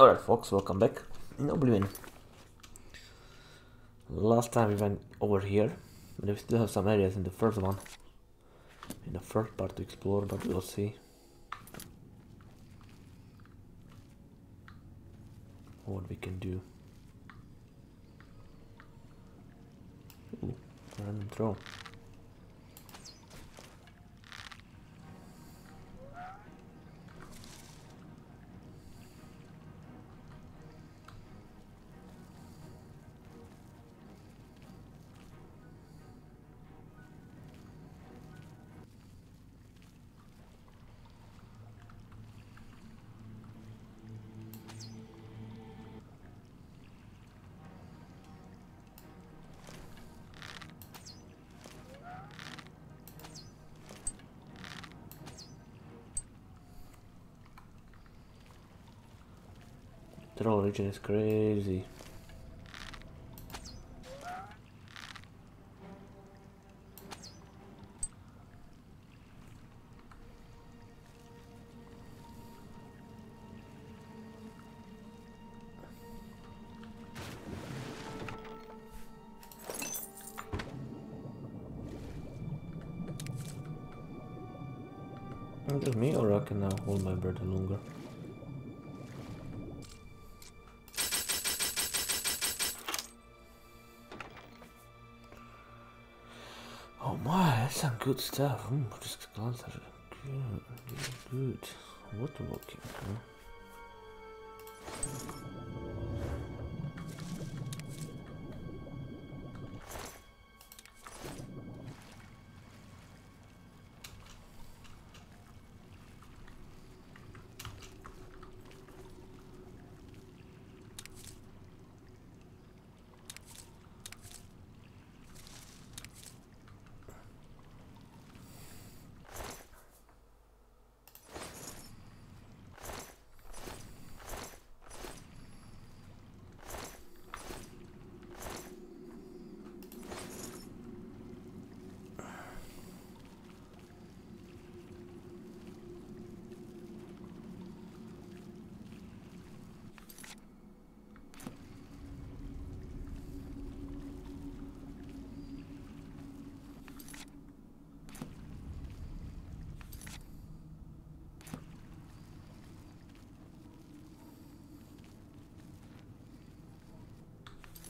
Alright folks, welcome back in Oblivion. Last time we went over here, but we still have some areas in the first one, in the first part to explore, but we'll see. What we can do. Ooh, random throw. The origin is crazy. It me or I can now hold my bird longer? Good stuff. Mm, just glance at it. Good. What looking, huh?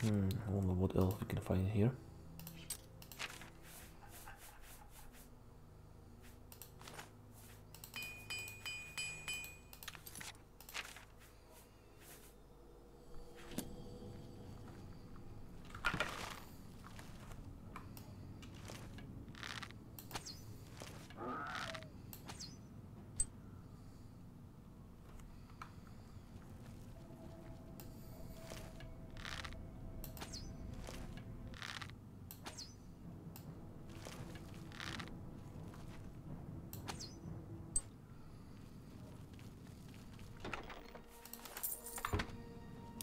Hmm, I wonder what else we can find here.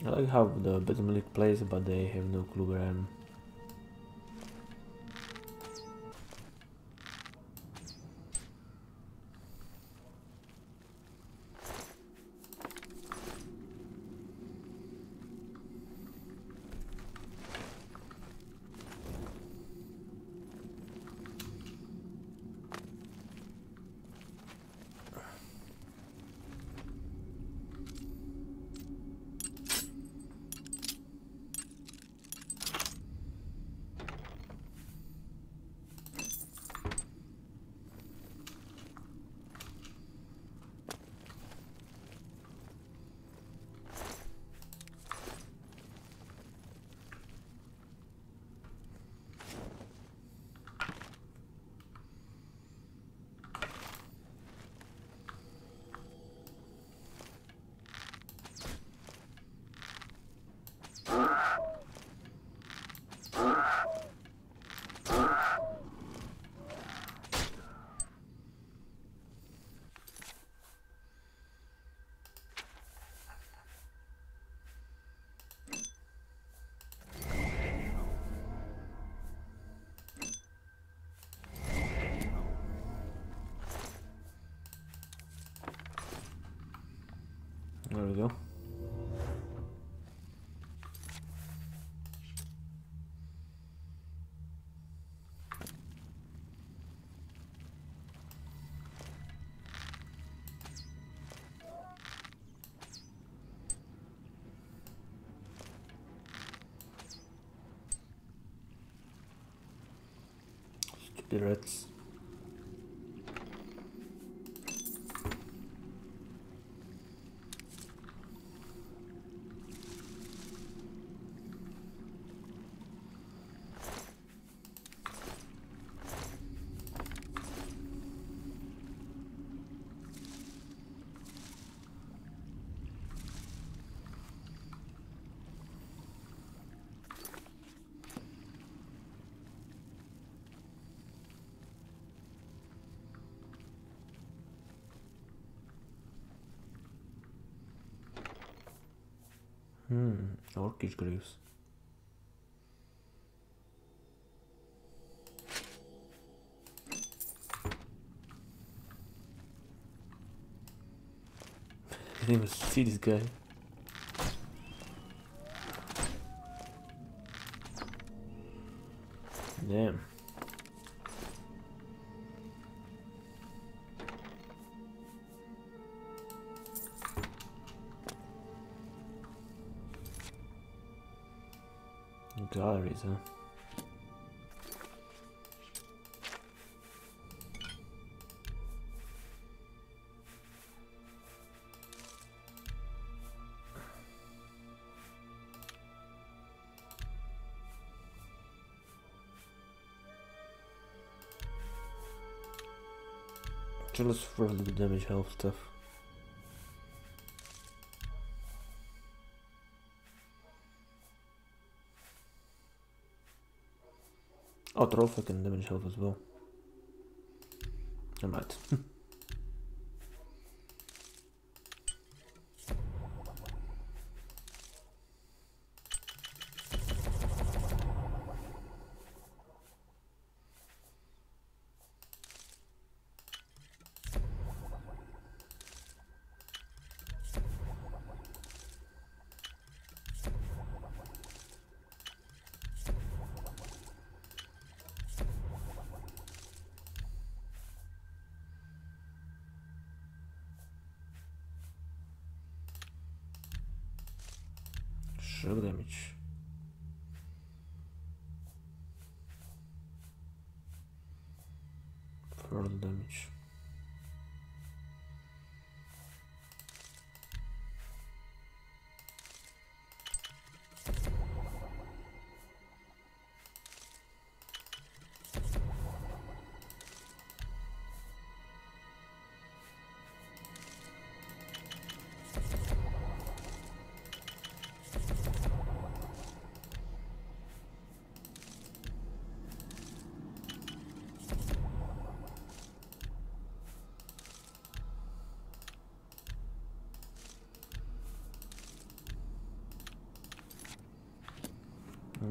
I like how the Bezmalik plays, but they have no clue where I am. There we go. Stupid. Hmm, orchid graves. I didn't even see this guy. Damn. Huh? Just for a little damage health stuff. Oh, Troll fat can damage health as well. I might.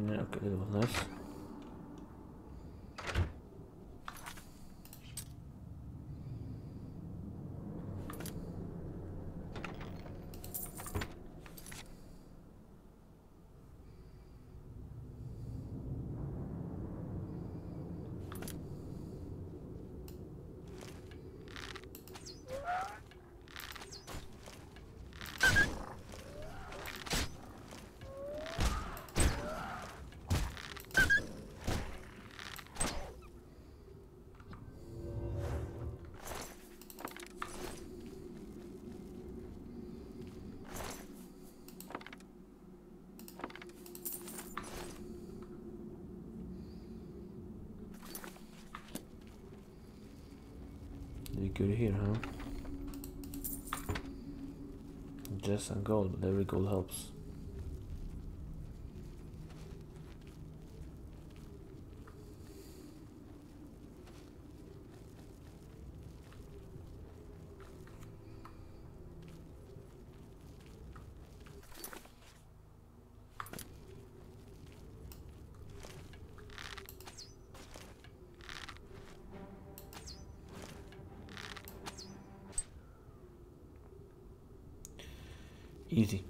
Yeah, okay, that was nice. Pretty good here, huh? Just and gold, but every gold helps. Easy.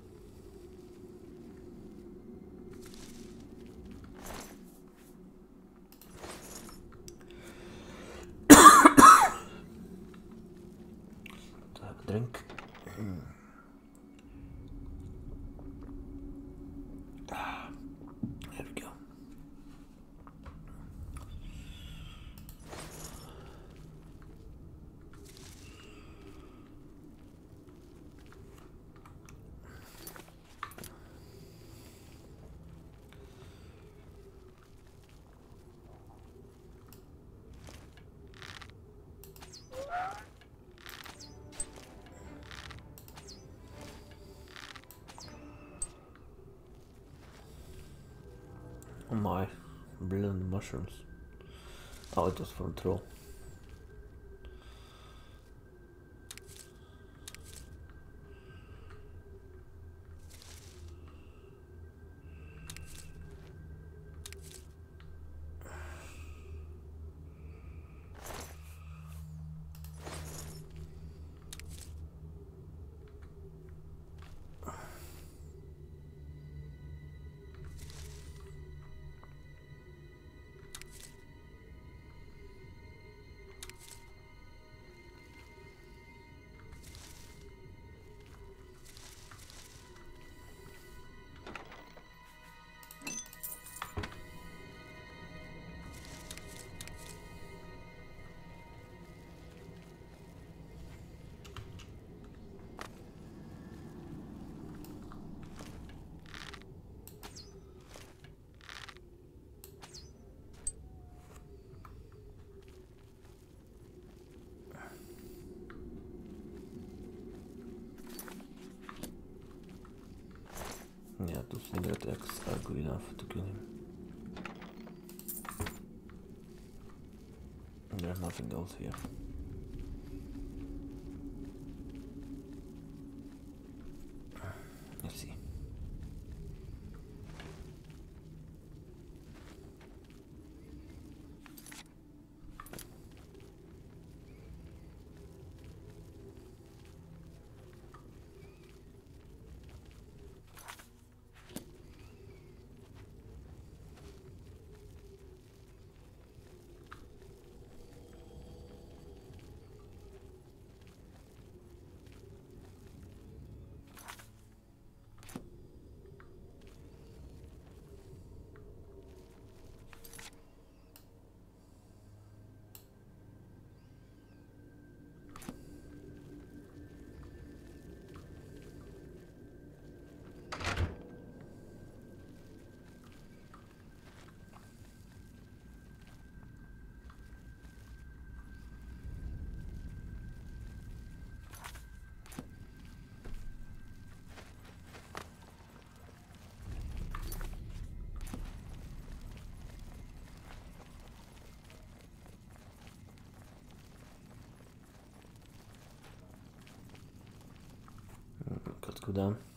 drink. Ah, there we go. Oh Oh my, brilliant mushrooms. Oh, it was from troll. Cigarette attacks are good enough to kill him. There's nothing else here. Let's see. Let's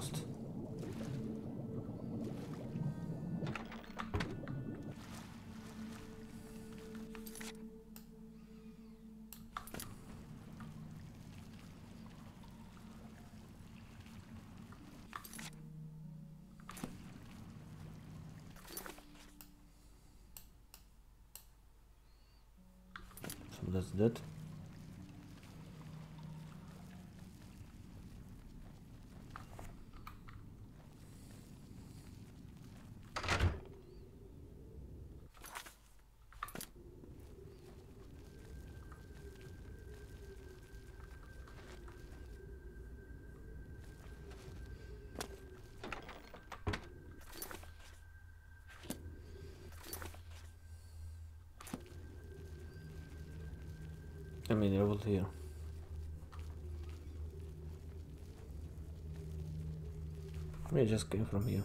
get through this fast. So that's that. I mean, you're able to. We just came from here.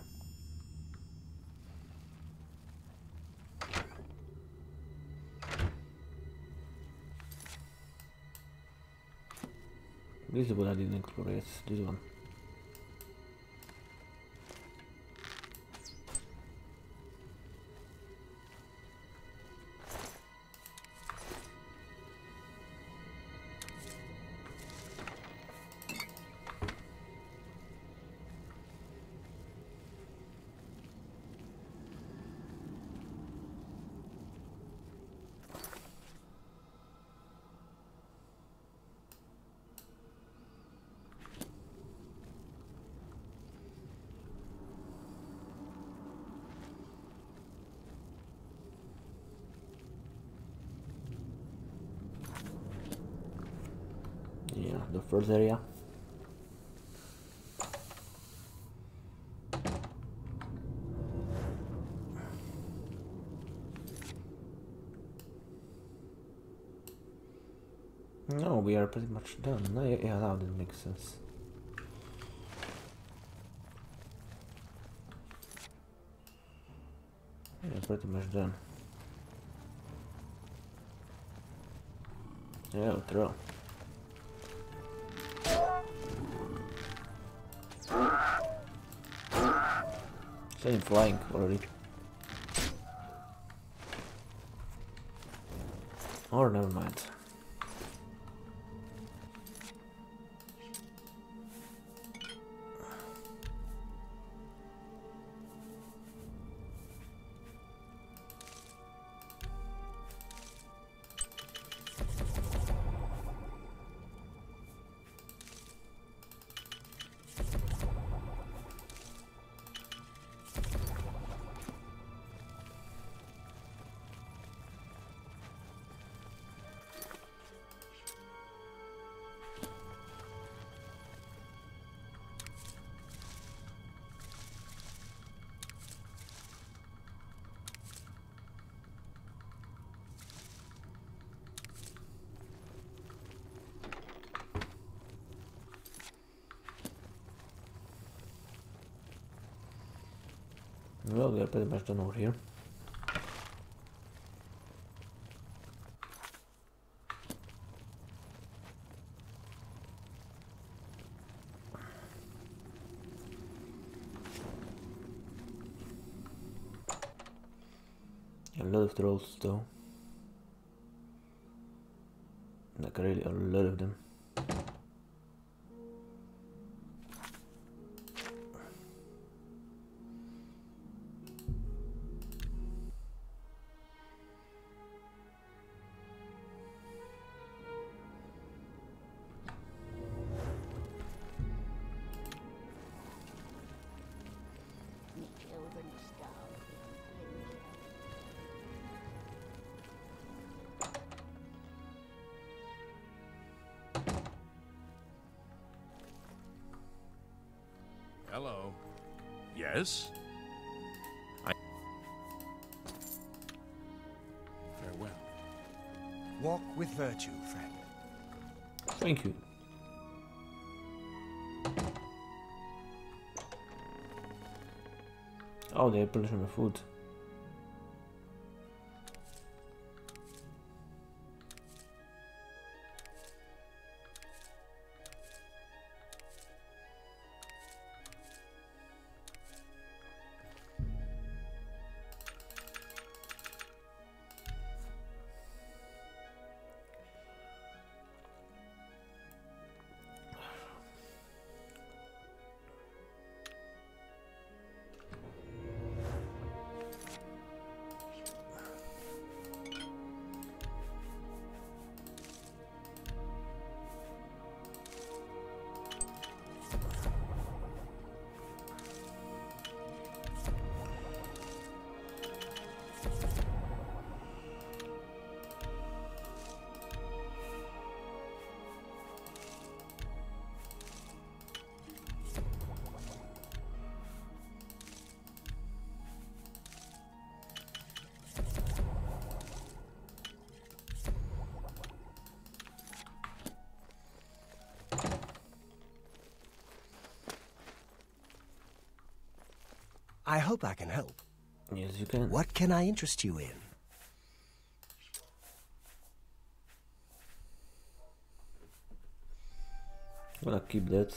This is what I didn't explore yet, this one. The first area. No, we are pretty much done. No, yeah, now that makes sense. Yeah, pretty much done. Yeah, throw. Same flying already. Or never mind. Well, we are pretty much done over here. A lot of trolls though. Like really a lot of them. Yes? I... Farewell. Walk with virtue, friend. Thank you. Oh, they publish my food. I hope I can help. Yes, you can. What can I interest you in? Gonna keep that.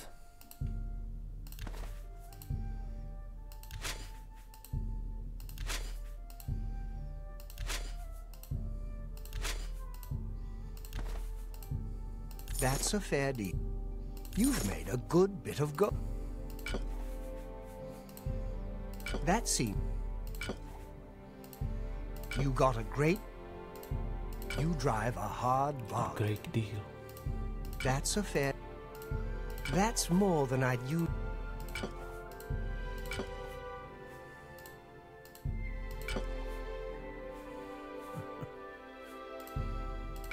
That's a fair deal. You've made a good bit of go. That seems... You got a great... You drive a hard bargain. Great deal. That's a fair... That's more than I'd use...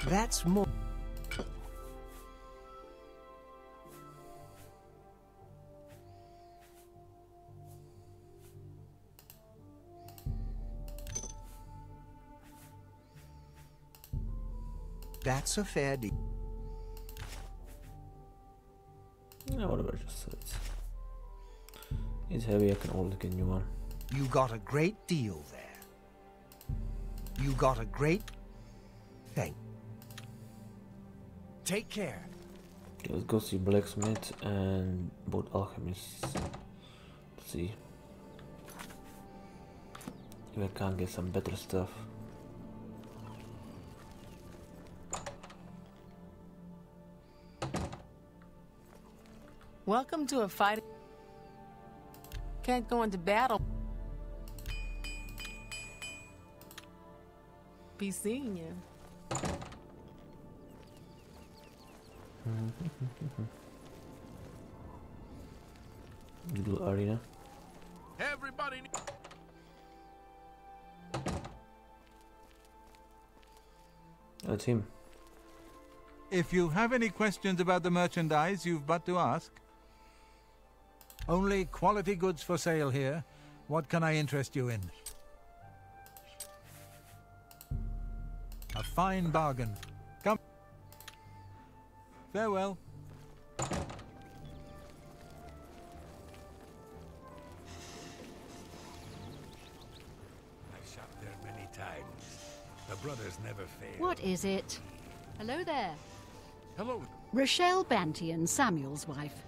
That's more... That's a fair deal. Yeah, whatever, just so it's. It's heavy, I can always get a new one. You got a great deal there. You got a great thing. Take care. Okay, let's go see blacksmith and both alchemists. Let's see if I can get some better stuff. Welcome to a fight. Can't go into battle. Be seeing you. Little arena. Everybody. That's him. If you have any questions about the merchandise, you've but to ask. Only quality goods for sale here. What can I interest you in? A fine bargain. Come. Farewell. I've shopped there many times. The brothers never fail. What is it? Hello there. Hello. Rochel Banty Bantien, Samuel's wife.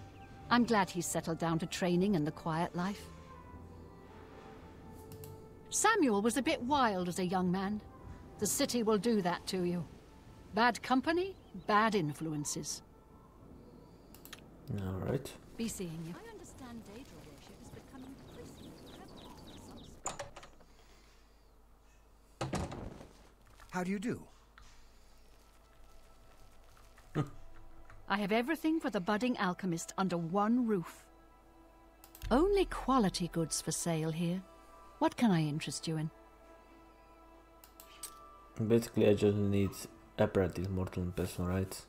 I'm glad he's settled down to training and the quiet life. Samuel was a bit wild as a young man. The city will do that to you. Bad company, bad influences. Alright. Be seeing you. I understand Daedra worship is becoming increasingly prevalent How do you do? I have everything for the budding alchemist under one roof. Only quality goods for sale here. What can I interest you in? Basically, I just need apprentice, mortar and pestle right?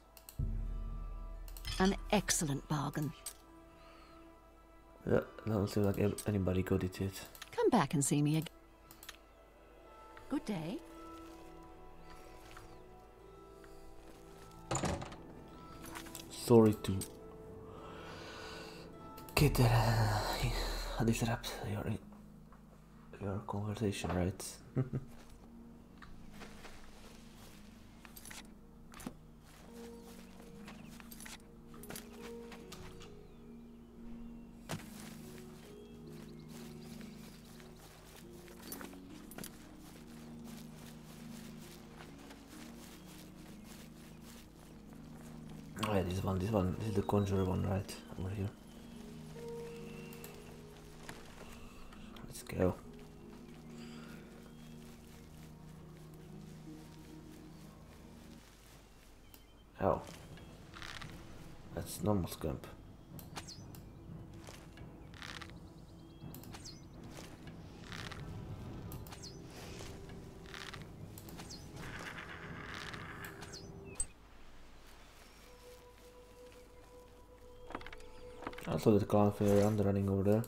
An excellent bargain. Yeah, doesn't seem like anybody got it yet. Come back and see me again. Good day. Sorry to get that uh, disrupt your your conversation, right? the conjurer one, right? Over here. Let's go. Oh. That's normal scamp. I saw the clown fair around running over there.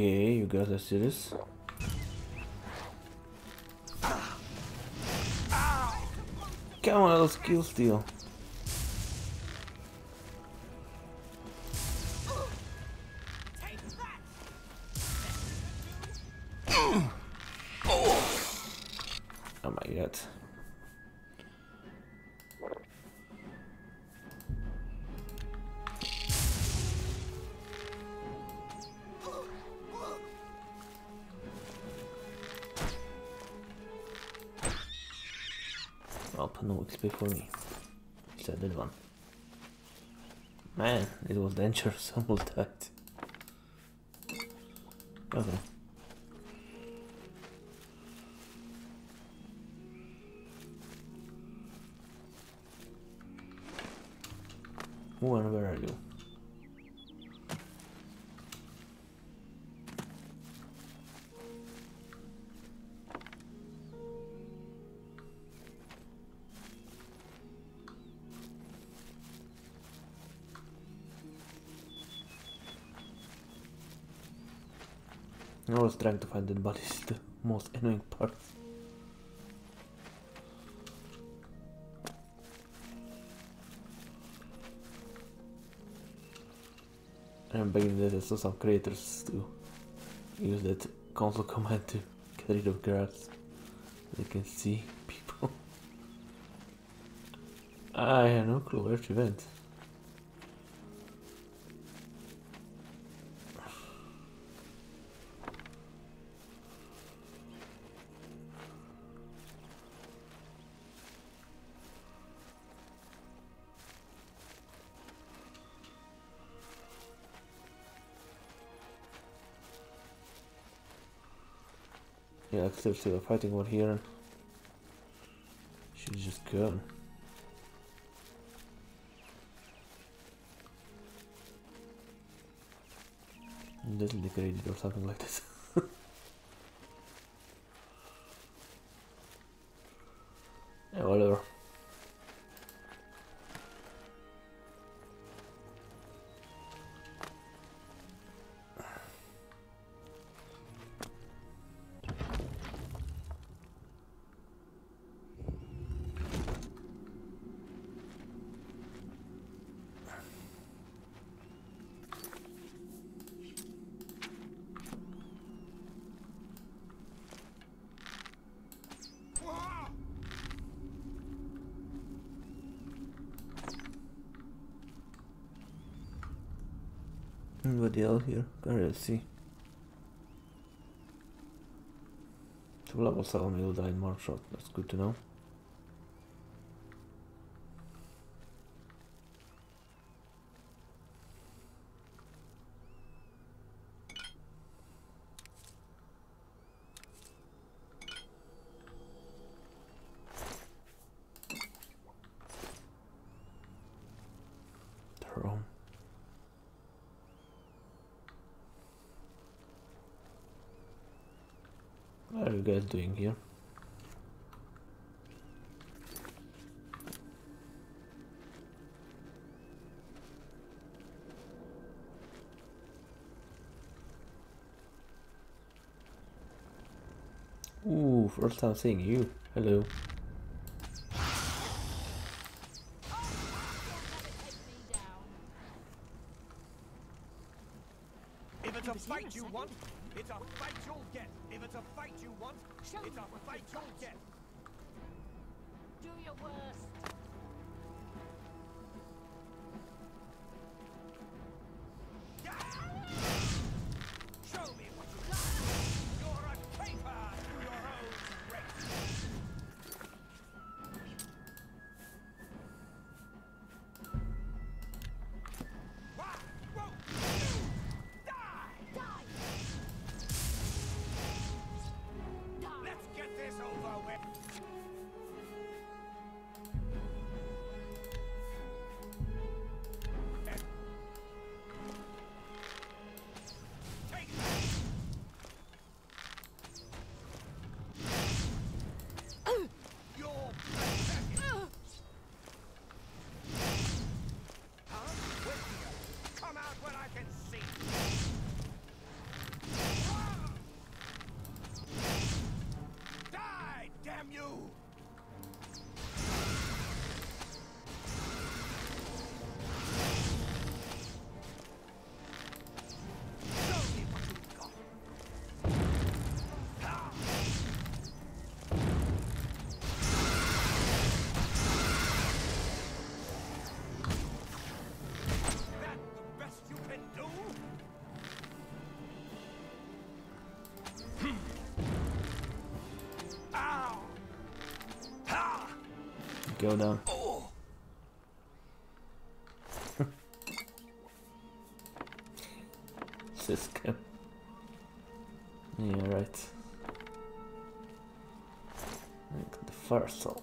Okay, you guys are serious? Come on, let's kill steal. It was dangerous, almost I was trying to find dead bodies, the most annoying part. I'm begging that I saw some creators to use that console command to get rid of guards. They can see people. I have no clue where she went. Yeah, except still a fighting one here. She's just go. Little decorated or something like this. Hmm, Anybody else here? Can't really see. Two level 7 will die in one shot, that's good to know. Throne. What are you guys doing here? Ooh, first time seeing you. Hello. If it's a fight you want, it's a fight you'll get. If it's a fight you want, it's a fight you'll get. Do your worst. Let's go down. Cisco. Yeah, right. Like the first be.